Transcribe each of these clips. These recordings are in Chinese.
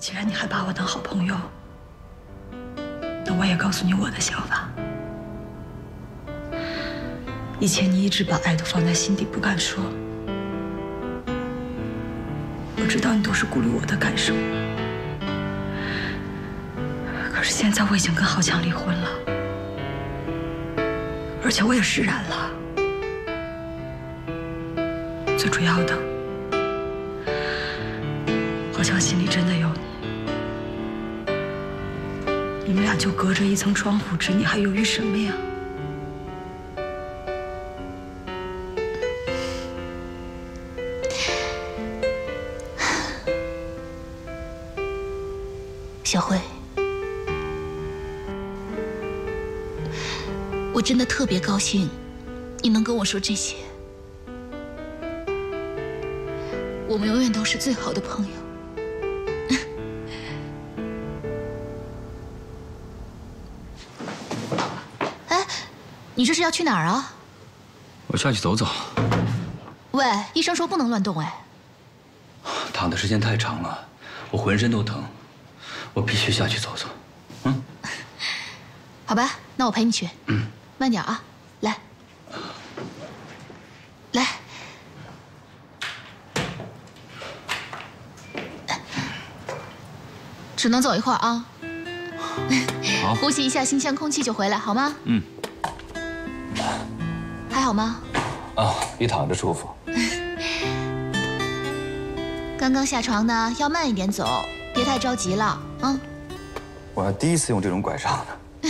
既然你还把我当好朋友，那我也告诉你我的想法。以前你一直把爱都放在心底，不敢说。我知道你都是顾虑我的感受，可是现在我已经跟浩强离婚了，而且我也释然了。最主要的，浩强心里真的有你你。们俩就隔着一层窗户纸，你还犹豫什么呀？小慧，我真的特别高兴，你能跟我说这些。我们永远都是最好的朋友。你这是要去哪儿啊？我下去走走。喂，医生说不能乱动哎。躺的时间太长了，我浑身都疼，我必须下去走走。嗯，好吧，那我陪你去。嗯，慢点啊，来，来，只能走一会儿啊。好，呼吸一下新鲜空气就回来，好吗？嗯。还好吗？啊，比躺着舒服。刚刚下床呢，要慢一点走，别太着急了啊。我还第一次用这种拐杖呢。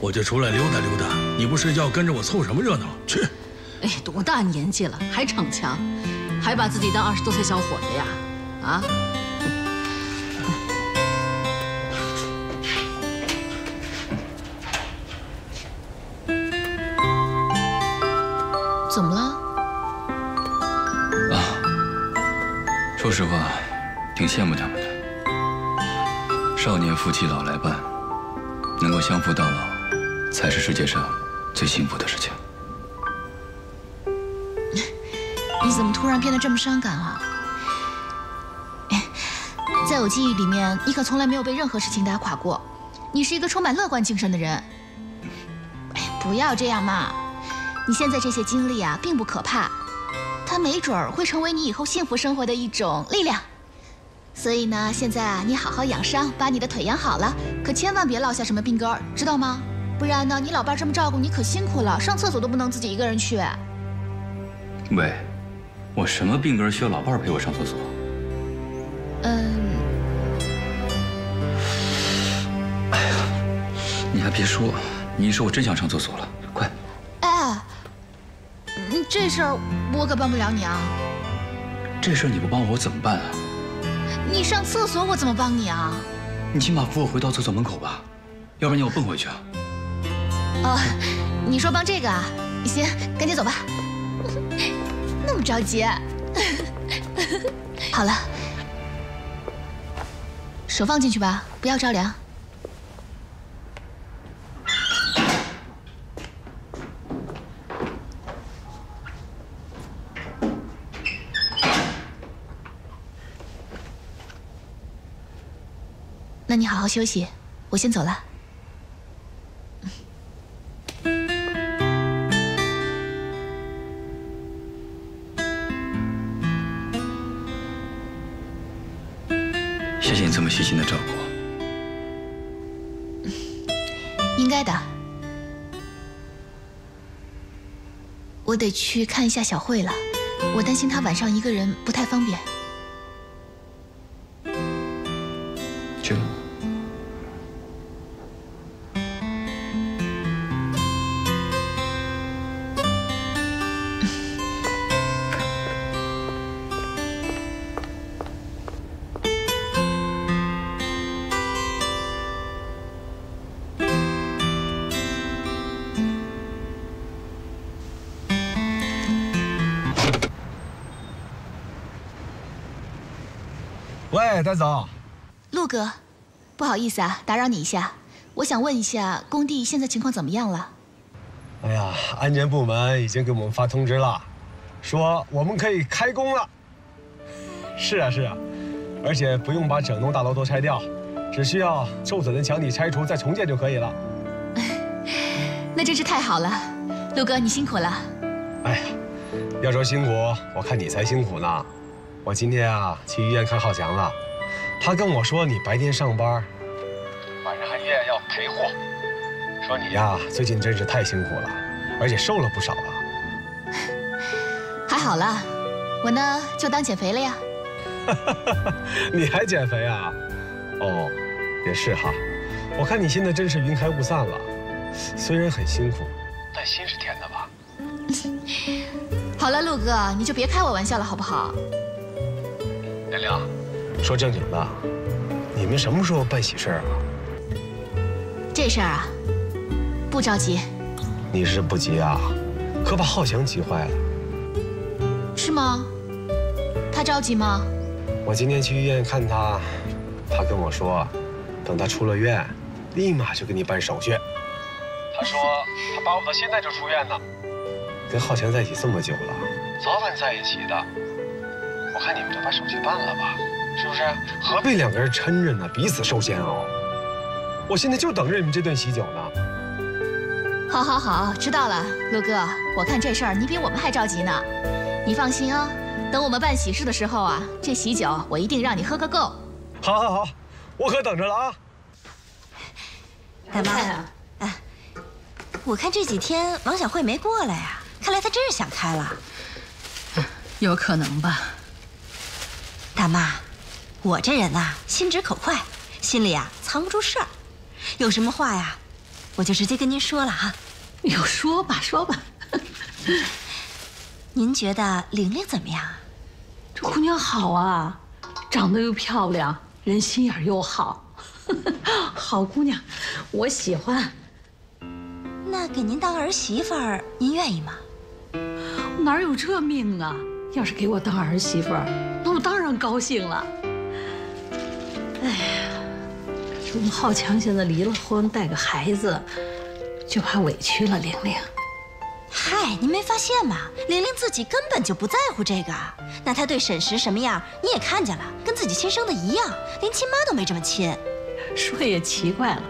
我就出来溜达溜达，你不睡觉跟着我凑什么热闹？去！哎，多大年纪了还逞强，还把自己当二十多岁小伙子呀？啊？怎么了？啊，说实话，挺羡慕他们的。少年夫妻老来伴，能够相扶到老，才是世界上最幸福的事情。你怎么突然变得这么伤感啊？哎在我记忆里面，你可从来没有被任何事情打垮过。你是一个充满乐观精神的人。哎，不要这样嘛！你现在这些经历啊，并不可怕，它没准儿会成为你以后幸福生活的一种力量。所以呢，现在啊，你好好养伤，把你的腿养好了，可千万别落下什么病根儿，知道吗？不然呢，你老伴这么照顾你可辛苦了，上厕所都不能自己一个人去。喂，我什么病根需要老伴儿陪我上厕所？嗯，哎呀你还别说，你一说我真想上厕所了。这事儿我可帮不了你啊。这事儿你不帮我，我怎么办啊？你上厕所我怎么帮你啊？你起码扶我回到厕所门口吧，要不然你让我蹦回去啊。哦，你说帮这个啊？行，赶紧走吧。那么着急？好了，手放进去吧，不要着凉。那你好好休息，我先走了。谢谢你这么细心的照顾。应该的。我得去看一下小慧了，我担心她晚上一个人不太方便。喂，戴总，陆哥，不好意思啊，打扰你一下，我想问一下，工地现在情况怎么样了？哎呀，安检部门已经给我们发通知了，说我们可以开工了。是啊是啊，而且不用把整栋大楼都拆掉，只需要受损的墙体拆除再重建就可以了。那真是太好了，陆哥你辛苦了。哎呀，要说辛苦，我看你才辛苦呢。我今天啊去医院看浩翔了，他跟我说你白天上班，晚上还医院要陪护，说你呀最近真是太辛苦了，而且瘦了不少啊。还好啦，我呢就当减肥了呀。你还减肥啊？哦，也是哈。我看你现在真是云开雾散了，虽然很辛苦，但心是甜的吧？好了，陆哥，你就别开我玩笑了，好不好？连玲，说正经的，你们什么时候办喜事啊？这事儿啊，不着急。你是不急啊？可把浩翔急坏了。是吗？他着急吗？我今天去医院看他，他跟我说，等他出了院，立马就给你办手续。他说他巴不得现在就出院呢。跟浩翔在一起这么久了，早晚在一起的。我看你们就把手续办了吧，是不是？何必两个人抻着呢，彼此受煎熬？我现在就等着你们这顿喜酒呢。好，好，好，知道了，陆哥。我看这事儿你比我们还着急呢。你放心啊，等我们办喜事的时候啊，这喜酒我一定让你喝个够。好，好，好，我可等着了啊。大妈，哎，我看这几天王小慧没过来呀，看来她真是想开了。有可能吧。大妈，我这人呐，心直口快，心里啊藏不住事儿，有什么话呀，我就直接跟您说了哈。有说吧，说吧。您觉得玲玲怎么样啊？这姑娘好啊，长得又漂亮，人心眼又好，好姑娘，我喜欢。那给您当儿媳妇儿，您愿意吗？哪有这命啊！要是给我当儿媳妇儿，然高兴了。哎呀，我们浩强现在离了婚，带个孩子，就怕委屈了玲玲。嗨，您没发现吗？玲玲自己根本就不在乎这个。那她对沈石什么样，你也看见了，跟自己亲生的一样，连亲妈都没这么亲。说也奇怪了，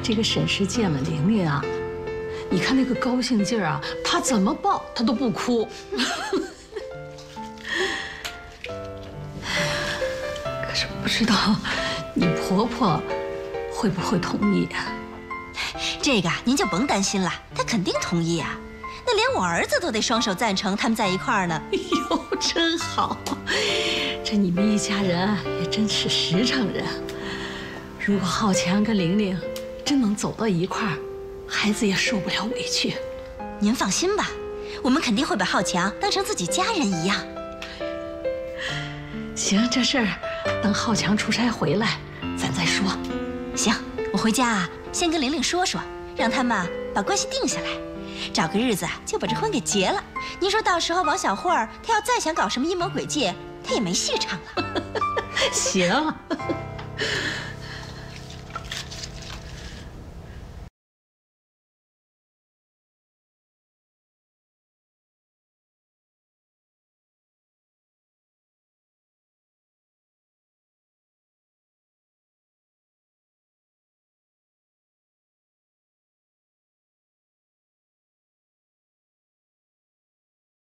这个沈石见了玲玲啊，你看那个高兴劲儿啊，他怎么抱他都不哭。知道你婆婆会不会同意啊？这个您就甭担心了，她肯定同意啊。那连我儿子都得双手赞成他们在一块儿呢。哎呦，真好！这你们一家人也真是实诚人。如果浩强跟玲玲真能走到一块儿，孩子也受不了委屈。您放心吧，我们肯定会把浩强当成自己家人一样。行，这事儿等浩强出差回来，咱再说。行，我回家啊，先跟玲玲说说，让他们把关系定下来，找个日子就把这婚给结了。您说到时候王小慧儿她要再想搞什么阴谋诡计，她也没戏唱了。行。